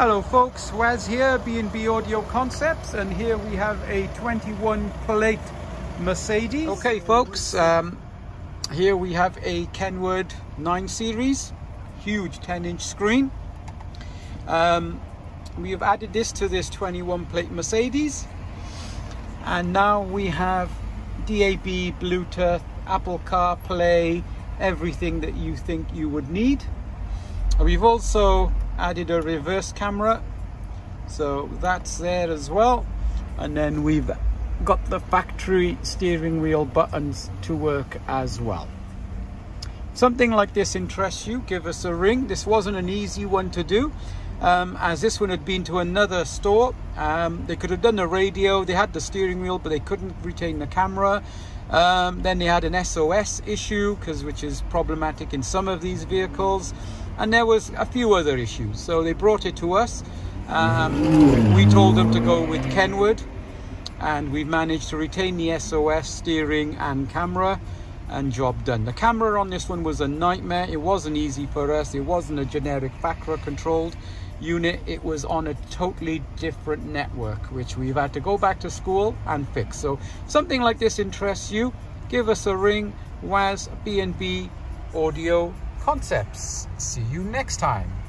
Hello folks, Waz here, B&B Audio Concepts, and here we have a 21 plate Mercedes. Okay folks, um, here we have a Kenwood 9 Series, huge 10 inch screen. Um, we have added this to this 21 plate Mercedes, and now we have DAB, Bluetooth, Apple CarPlay, everything that you think you would need. We've also added a reverse camera. So that's there as well. And then we've got the factory steering wheel buttons to work as well. Something like this interests you. Give us a ring. This wasn't an easy one to do um, as this one had been to another store um, they could have done the radio they had the steering wheel but they couldn't retain the camera um, then they had an SOS issue because which is problematic in some of these vehicles and there was a few other issues. So they brought it to us. Um, we told them to go with Kenwood, and we've managed to retain the SOS steering and camera and job done. The camera on this one was a nightmare. It wasn't easy for us. It wasn't a generic FAKRA controlled unit. It was on a totally different network, which we've had to go back to school and fix. So something like this interests you, give us a ring, Waz B&B Audio concepts. See you next time.